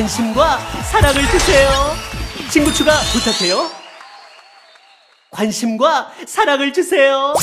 관심과 사랑을 주세요. 친구 추가 부탁해요. 관심과 사랑을 주세요.